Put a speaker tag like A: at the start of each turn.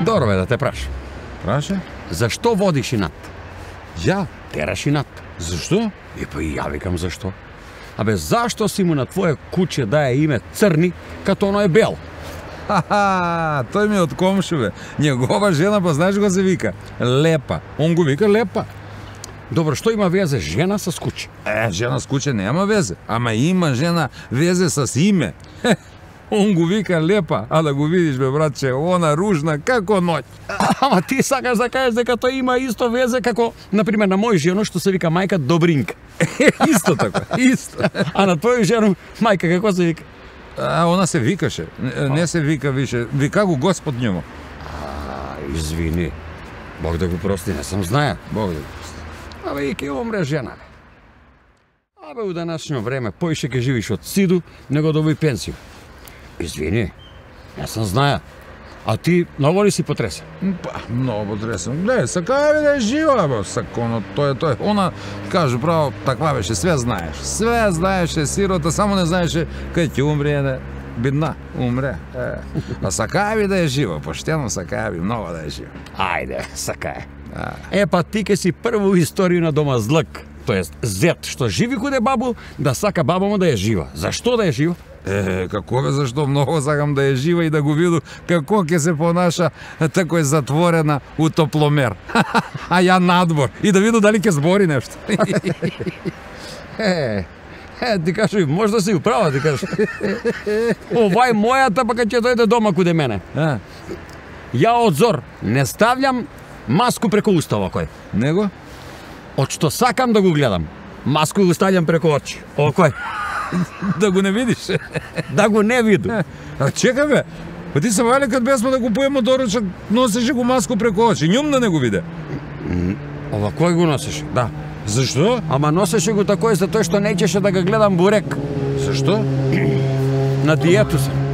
A: Добро бе да те прашам.
B: Праша?
A: Зашто водиш инат?
B: Ја?
A: Тераш инат?
B: Зашто?
A: И па и ја викам зашто. Абе, зашто си му на твое куче дае име Црни, като оно е бел?
B: Ха-ха, тој ми од комши, бе. Негова жена, па знаеш го се вика? Лепа. Он го вика Лепа.
A: Добро, што има везе жена со куче?
B: Е, жена с куче нема везе, ама има жена везе с име. Он го вика Лепа, а да го видиш, бе, братче, она ружна како ноќ.
A: Ама ти сакаш да кажеш дека тој има исто везе како, например, на мој жено што се вика мајка Добринка.
B: Исто така, исто.
A: А на твоја жена мајка како се вика?
B: А она се викаше, не, не се вика више, вика го Господ њому.
A: А, извини. Бог да го прости, не сам знае.
B: Бог да
A: Абе и ке умре жена. бе. Абе у данашно време поише ке живиш од сиду него да пенсија. Извини, не сам знае. А ти ново ли си потресен?
B: Па, многу потресен. Не, сака е да е жива, бе, саконо, тој е тој. Она, кажу право, таква беше, све знаеш. Све знаеше сирота, само не знаеше кај ќе умре, не. Бидна, умре. Е. А сакави да е жива, поштено сакави, многу да е жива.
A: Ајде, сакае. Е, па ти ке си прву историја на дома злък, тоест зет што живи куде бабу, да сака баба му да е жива. Зашто да е жива?
B: Е, како бе, зашто многу сакам да е жива и да го виду како ќе се понаша тако е затворена у топломер. а ја надвор и да виду дали ќе збори нешто.
A: Е, е, ти кажи, можда си управа, ти кажи. Овај мојата па ќе дојде дома куде мене.
B: А,
A: Ја од зор не ставljam маску преку уста овакој.
B: него?
A: Од што сакам да го гледам. Маску го ставljam преку очи. Овакој.
B: да го не видиш.
A: Да го не виду.
B: А чекай бе, па ти се вали кад бесмо да купуваме доручак, носеше го маску преку очи, њум да не го виде.
A: Овакој го носеше, да.
B: Зашто?
A: Ама носеше го такој за тој што неќеше да ga гледам бурек.
B: Зашто?
A: На диету сам.